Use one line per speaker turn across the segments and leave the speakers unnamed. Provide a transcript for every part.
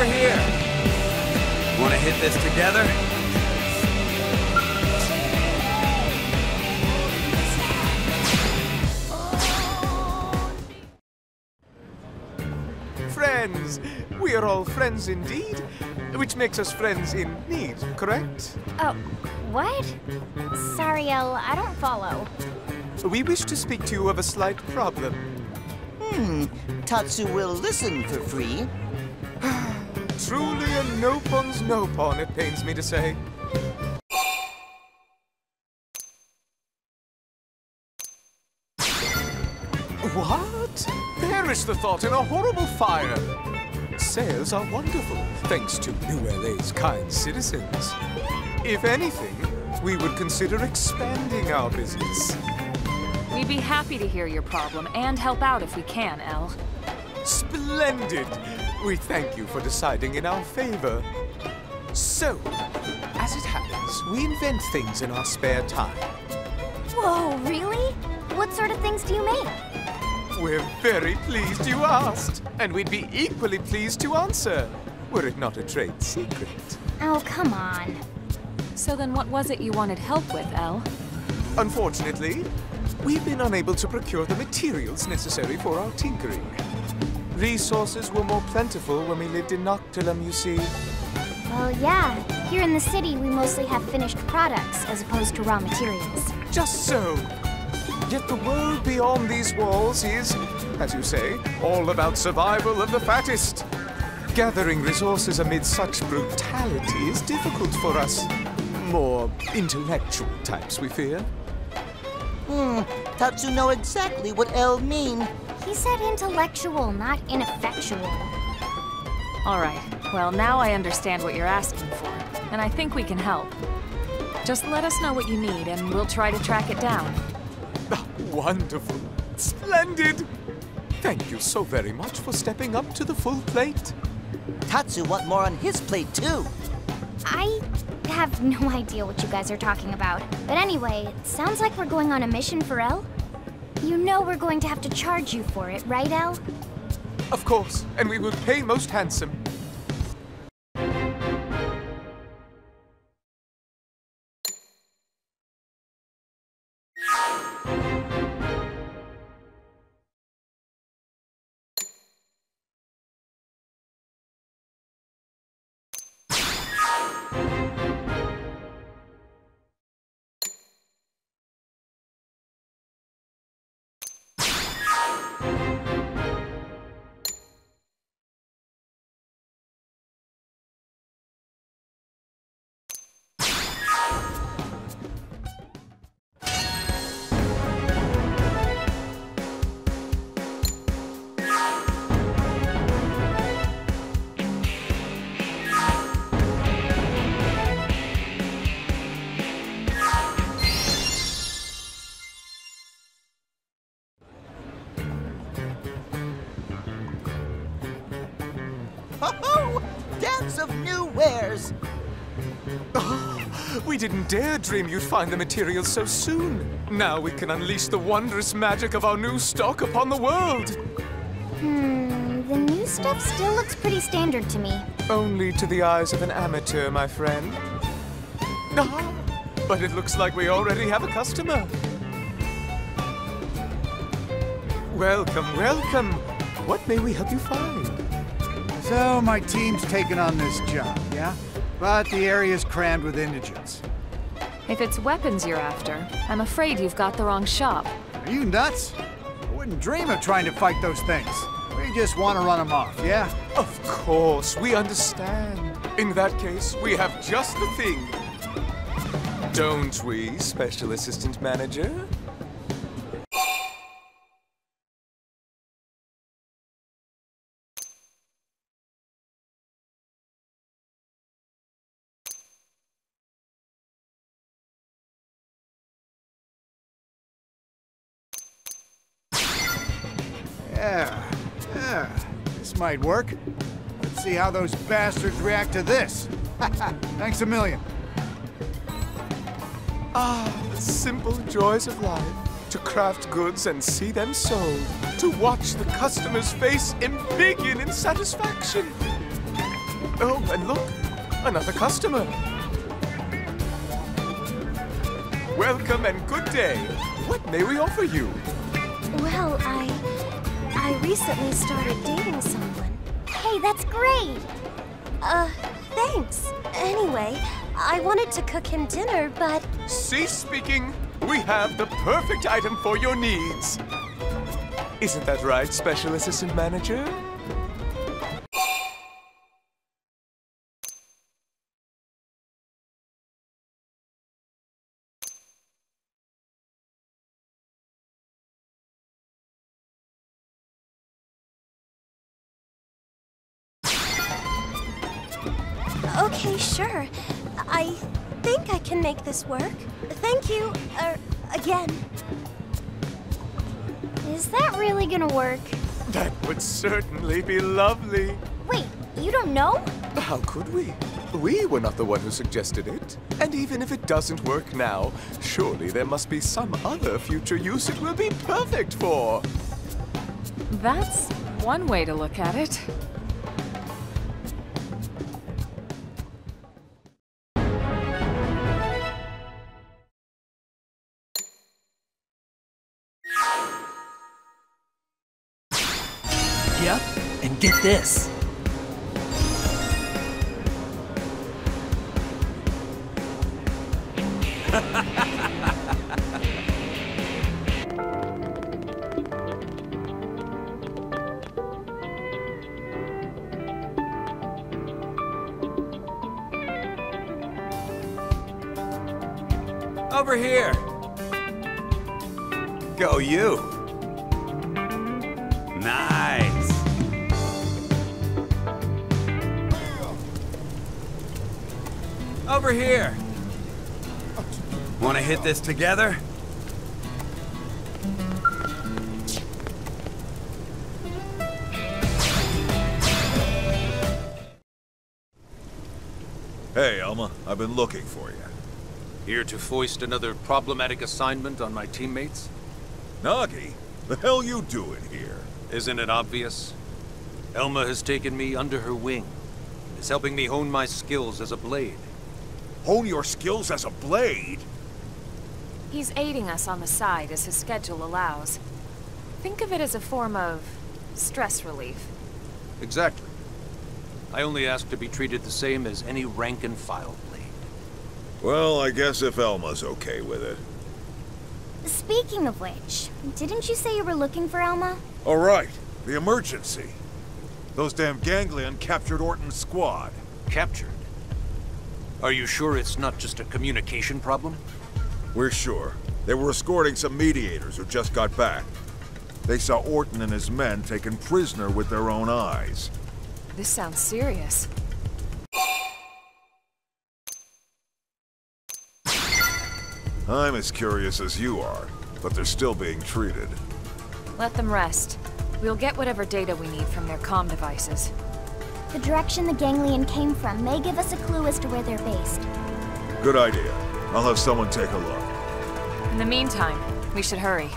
over here. Wanna hit this together?
Friends! We are all friends indeed, which makes us friends in need, correct?
Oh, what? Sorry, L, I don't follow.
We wish to speak to you of a slight problem.
Hmm, Tatsu will listen for free.
Truly a no pun's no pun, it pains me to say. What? Perish the thought in a horrible fire! Sales are wonderful, thanks to New LA's kind citizens. If anything, we would consider expanding our business.
We'd be happy to hear your problem and help out if we can, L.
Splendid! We thank you for deciding in our favor. So, as it happens, we invent things in our spare time.
Whoa, really? What sort of things do you make?
We're very pleased you asked, and we'd be equally pleased to answer, were it not a trade secret.
Oh, come on.
So then what was it you wanted help with, L?
Unfortunately, we've been unable to procure the materials necessary for our tinkering. Resources were more plentiful when we lived in Noctilum, you see.
Well, yeah. Here in the city, we mostly have finished products as opposed to raw materials.
Just so. Yet the world beyond these walls is, as you say, all about survival of the fattest. Gathering resources amid such brutality is difficult for us. More intellectual types, we fear.
Hmm, Tatsu know exactly what L mean.
He said intellectual, not ineffectual.
All right. Well, now I understand what you're asking for, and I think we can help. Just let us know what you need, and we'll try to track it down.
Ah, wonderful. Splendid. Thank you so very much for stepping up to the full plate.
Tatsu want more on his plate too.
I have no idea what you guys are talking about. But anyway, it sounds like we're going on a mission for L. You know we're going to have to charge you for it, right, L?
Of course, and we will pay most handsome.
Of new wares.
We didn't dare dream you'd find the materials so soon. Now we can unleash the wondrous magic of our new stock upon the world.
Hmm, the new stuff still looks pretty standard to me.
Only to the eyes of an amateur, my friend. Ah, but it looks like we already have a customer. Welcome, welcome. What may we help you find?
So my team's taken on this job, yeah? But the area's crammed with indigens.
If it's weapons you're after, I'm afraid you've got the wrong shop.
Are you nuts? I wouldn't dream of trying to fight those things. We just want to run them off, yeah?
Of course, we understand. In that case, we have just the thing. Don't we, Special Assistant Manager?
Yeah, yeah. This might work. Let's see how those bastards react to this. Thanks a million.
Ah, the simple joys of life. To craft goods and see them sold. To watch the customer's face embiggen in satisfaction. Oh, and look, another customer. Welcome and good day. What may we offer you?
Well, I. I recently started dating someone.
Hey, that's great!
Uh, thanks. Anyway, I wanted to cook him dinner, but.
Cease speaking. We have the perfect item for your needs. Isn't that right, Special Assistant Manager?
Okay, sure. I think I can make this work. Thank you, uh, again.
Is that really gonna work?
That would certainly be lovely.
Wait, you don't know?
How could we? We were not the one who suggested it. And even if it doesn't work now, surely there must be some other future use it will be perfect for.
That's one way to look at it.
Yep, and get this. Over here. Go you. Over here. Want to hit this together?
Hey, Elma. I've been looking for you.
Here to foist another problematic assignment on my teammates?
Nagi, the hell you doing here?
Isn't it obvious? Elma has taken me under her wing. and Is helping me hone my skills as a blade.
Hone your skills as a blade?
He's aiding us on the side as his schedule allows. Think of it as a form of stress relief.
Exactly. I only ask to be treated the same as any rank and file blade.
Well, I guess if Elma's okay with it.
Speaking of which, didn't you say you were looking for Elma?
All right, the emergency. Those damn ganglion captured Orton's squad.
Captured? Are you sure it's not just a communication problem?
We're sure. They were escorting some mediators who just got back. They saw Orton and his men taken prisoner with their own eyes.
This sounds serious.
I'm as curious as you are, but they're still being treated.
Let them rest. We'll get whatever data we need from their comm devices.
The direction the ganglion came from may give us a clue as to where they're based.
Good idea. I'll have someone take a look.
In the meantime, we should hurry.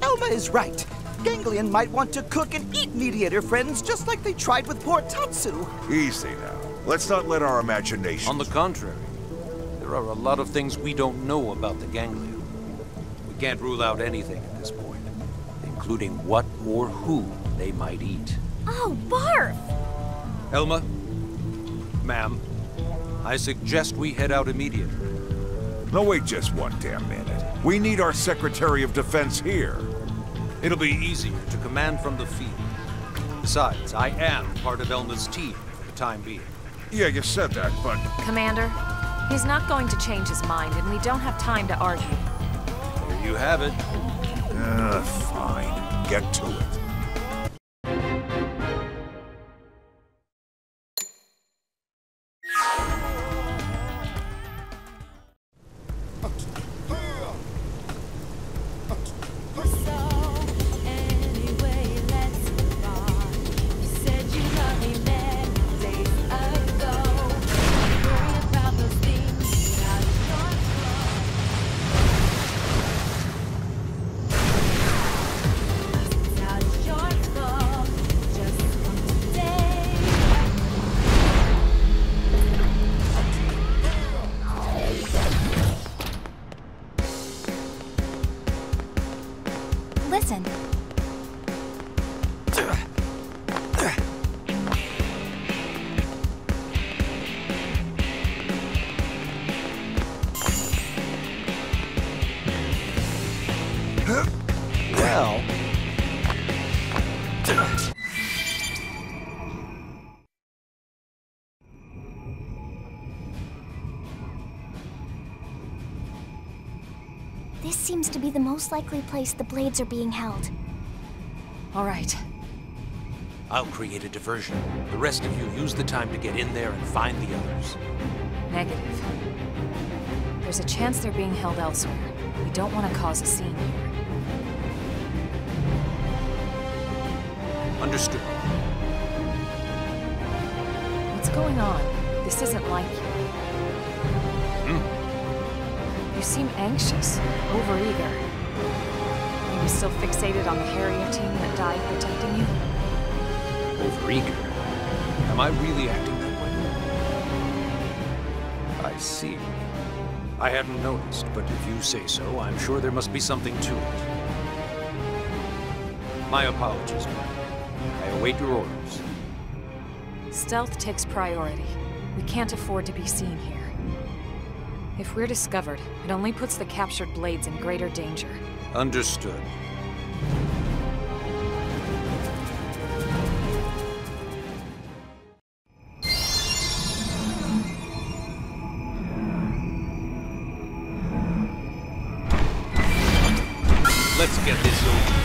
Elma is right. Ganglion might want to cook and eat mediator friends just like they tried with poor Tatsu.
Easy now. Let's not let our imagination.
On the contrary, there are a lot of things we don't know about the ganglion. We can't rule out anything at this point, including what or who they might eat.
Oh, barf!
Elma? Ma'am, I suggest we head out immediately.
No, wait just one damn minute. We need our Secretary of Defense here.
It'll be easier to command from the field. Besides, I am part of Elma's team for the time being.
Yeah, you said that, but...
Commander, he's not going to change his mind, and we don't have time to argue.
There you have it.
Uh, fine. Get to it.
present. Most likely place the blades are being held.
All right.
I'll create a diversion. The rest of you use the time to get in there and find the others.
Negative. There's a chance they're being held elsewhere. We don't want to cause a scene here.
Understood.
What's going on? This isn't like you.
Hmm?
You seem anxious, overeager. Are you still fixated on the Harrier team that died protecting you?
Overeager. Am I really acting that way? I see. I hadn't noticed, but if you say so, I'm sure there must be something to it. My apologies. I await your orders.
Stealth takes priority. We can't afford to be seen here. If we're discovered, it only puts the captured blades in greater danger.
Understood. Let's get this over.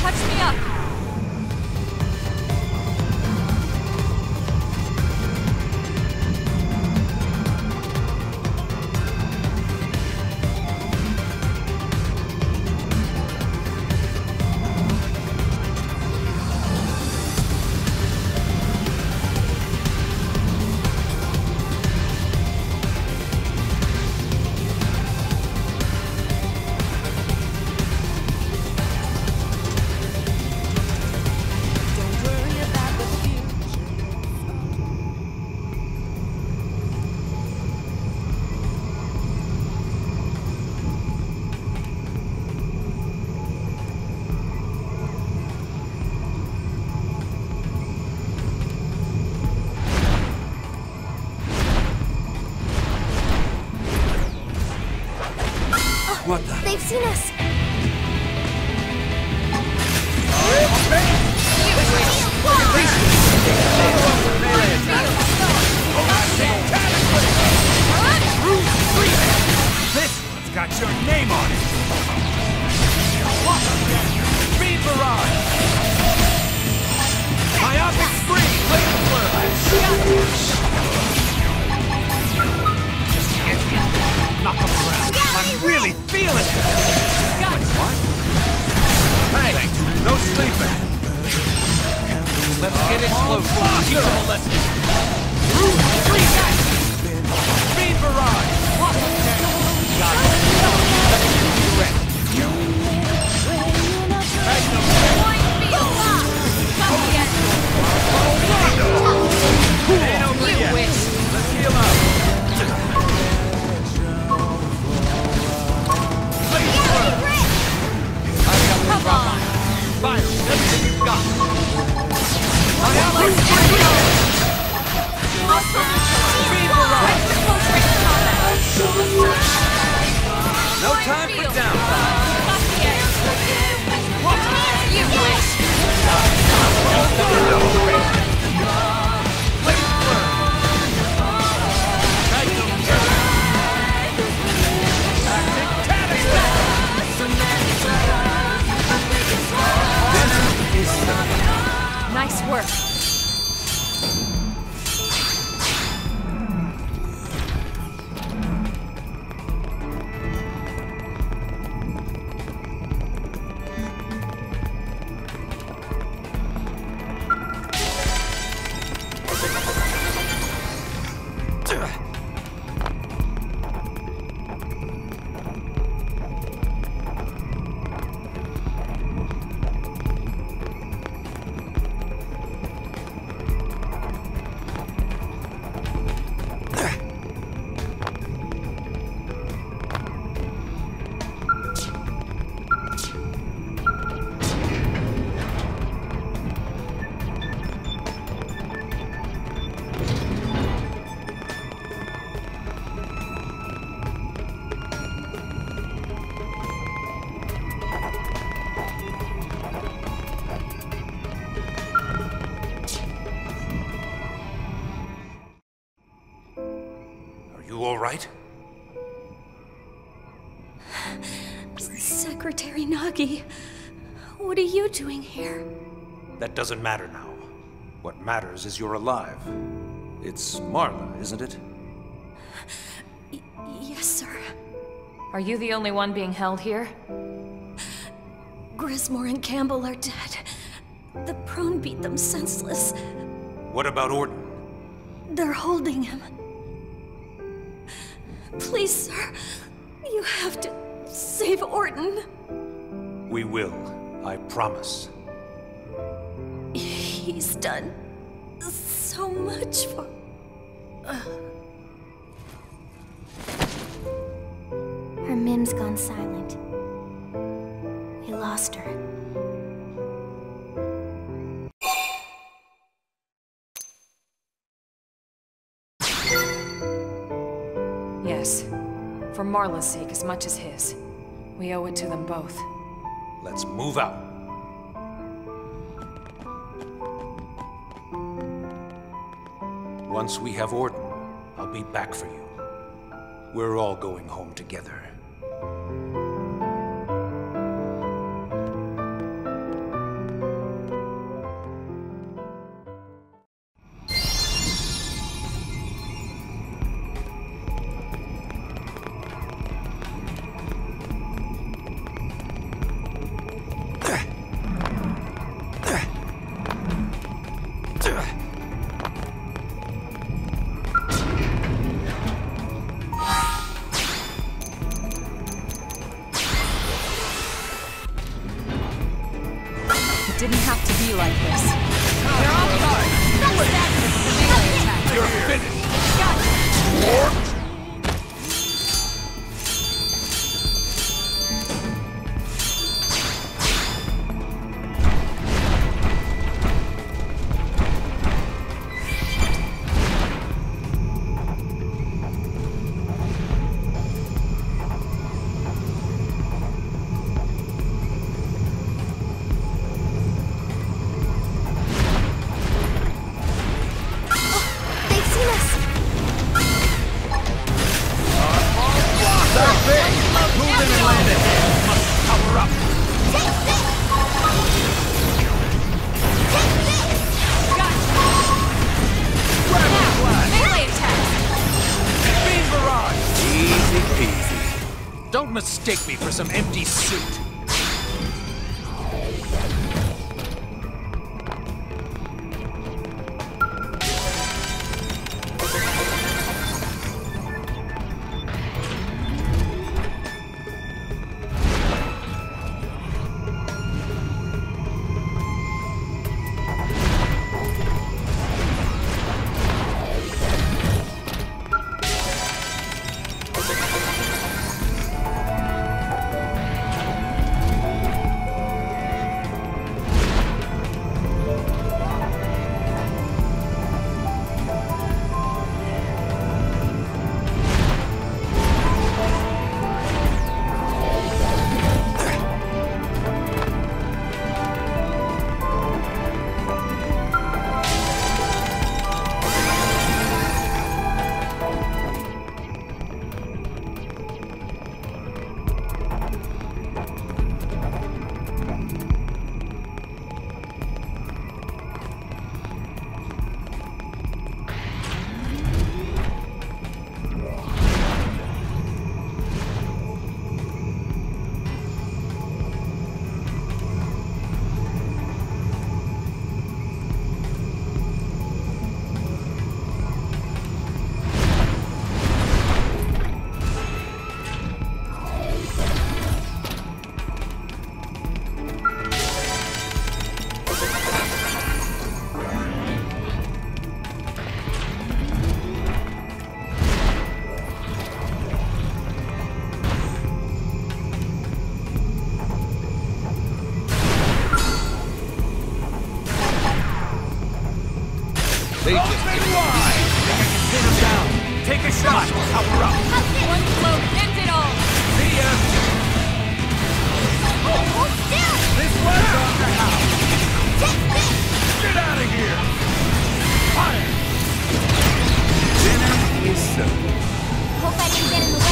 Touch me up!
What the?
They've seen us!
This one's got your name on it! Speed barrage! Myopic screen! Laser Just get me. Knock around. Really feeling it! What? Hey, no sleeping!
Let's get it close.
Teach 'em a lesson. Speed barrage! Got it. right?
Secretary Nagi, what are you doing here?
That doesn't matter now. What matters is you're alive. It's Marla, isn't it?
Y yes, sir.
Are you the only one being held here?
Grismore and Campbell are dead. The prone beat them senseless.
What about Orton?
They're holding him. Please, sir, you have to save Orton.
We will. I promise.
He's done so much for. Uh.
Her Mim's gone silent. We lost her.
For Marla's sake as much as his. We owe it to them both.
Let's move out. Once we have Orton, I'll be back for you. We're all going home together.
Didn't have to be like this. They're off guard.
You're finished!
They've
Don't mistake me for some empty suit.
One blow ends it all!
This one's on the house. Get out of here. Fire. Dinner is served.
Hope I didn't get in the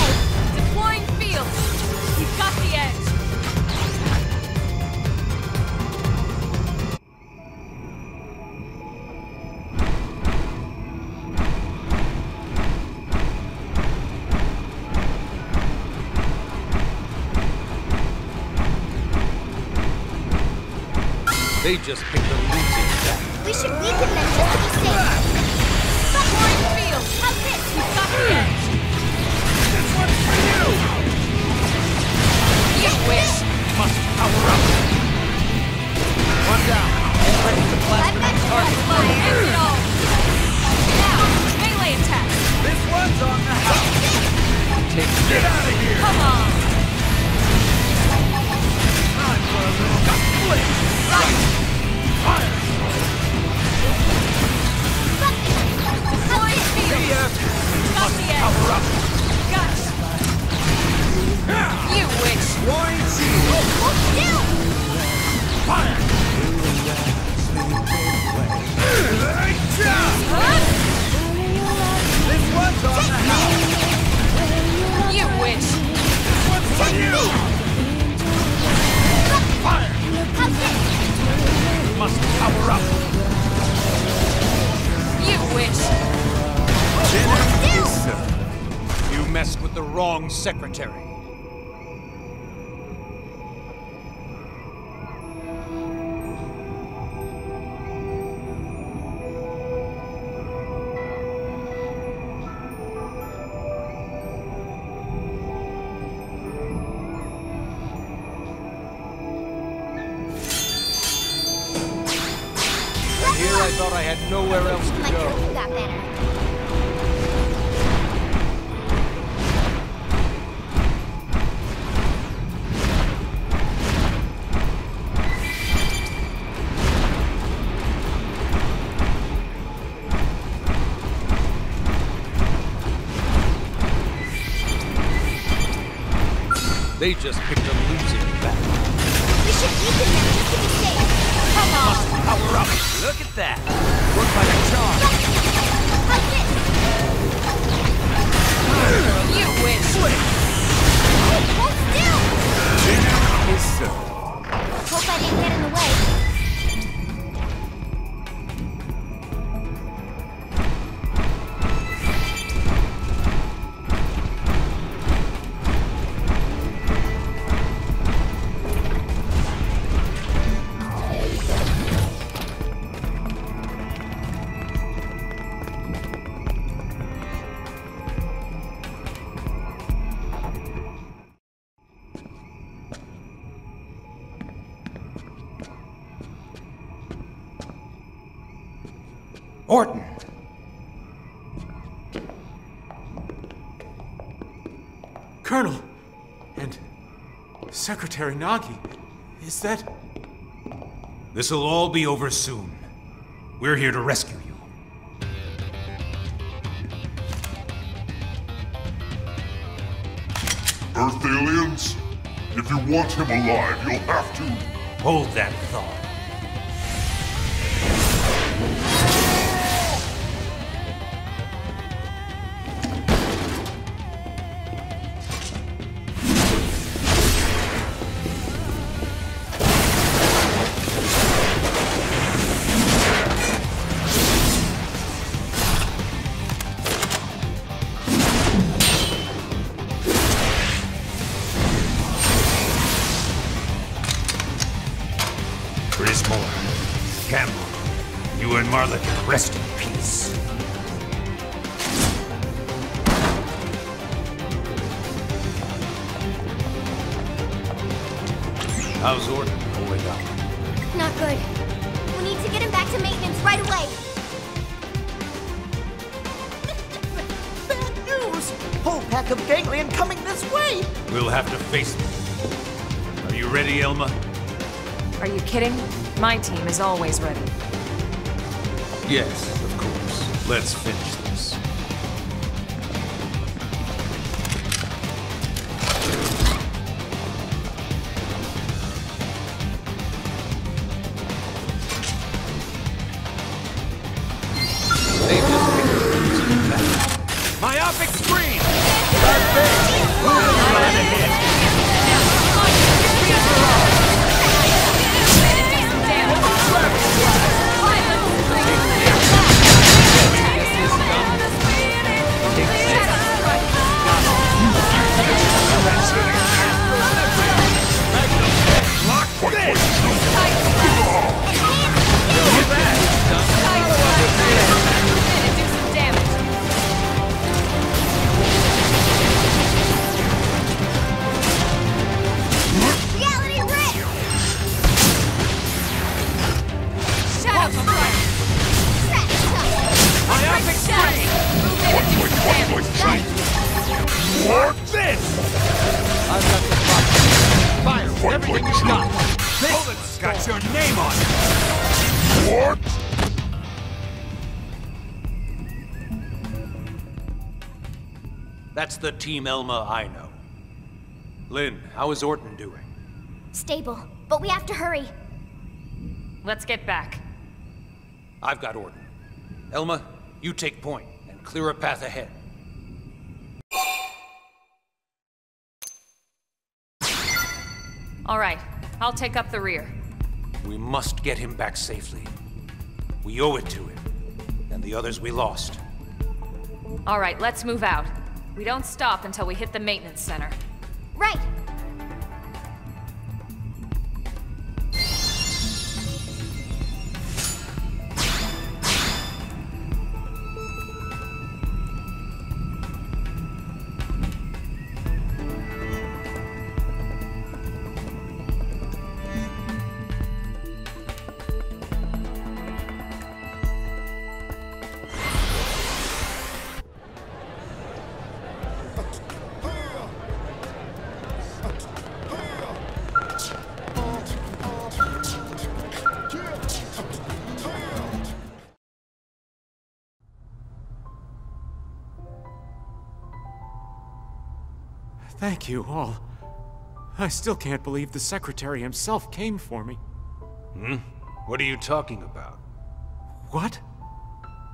They just picked
secretary.
They just picked a losing battle.
We should weaken them just to be safe.
Come on!
Power up! Look at that! Work like a charm!
How's this?
You wish!
Hold still!
Is served.
Hope I didn't get in the way.
Orton!
Colonel! And Secretary Nagi, is that.
This'll all be over soon. We're here to rescue you.
Earth aliens? If you want him alive, you'll have to.
Hold that thought. Grismore, Campbell, you and Marla can rest in peace. How's Orton holding up?
Not good. We need to get him back to maintenance right away.
Bad news! Whole pack of ganglion coming this way!
We'll have to face them. Are you ready, Elma?
Are you kidding? My team is always ready.
Yes, of course. Let's finish this. They just picked a losing battle. Myopic screen!
Damn.
Fight
Everything
like
you got. This bullet's got your name on it.
What?
That's the Team Elma I know. Lin, how is Orton doing?
Stable, but we have to hurry.
Let's get back.
I've got Orton. Elma, you take point and clear a path ahead.
All right, I'll take up the rear.
We must get him back safely. We owe it to him. And the others we lost.
All right, let's move out. We don't stop until we hit the maintenance center.
Right.
Thank you all. I still can't believe the Secretary himself came for me.
Hmm? What are you talking about?
What?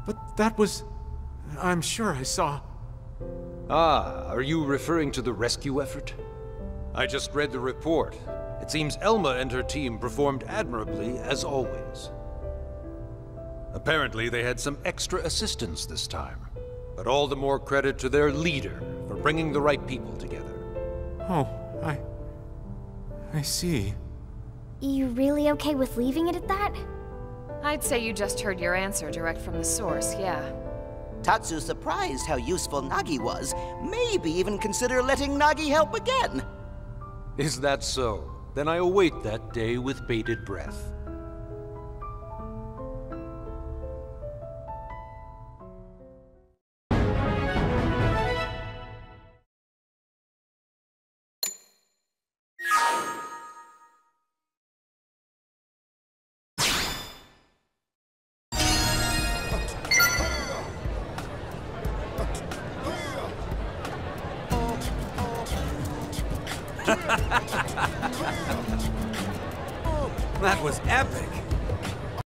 But that was... I'm sure I saw...
Ah, are you referring to the rescue effort? I just read the report. It seems Elma and her team performed admirably, as always. Apparently, they had some extra assistance this time. But all the more credit to their leader for bringing the right people together.
Oh, I... I see.
You really okay with leaving it at that?
I'd say you just heard your answer direct from the source, yeah.
Tatsu surprised how useful Nagi was. Maybe even consider letting Nagi help again.
Is that so? Then I await that day with bated breath.